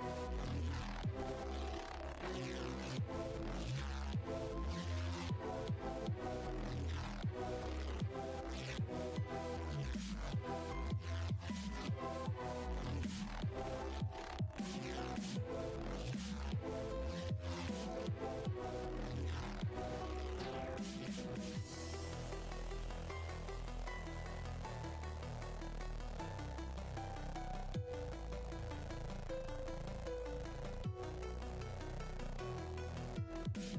Yeah. Yeah.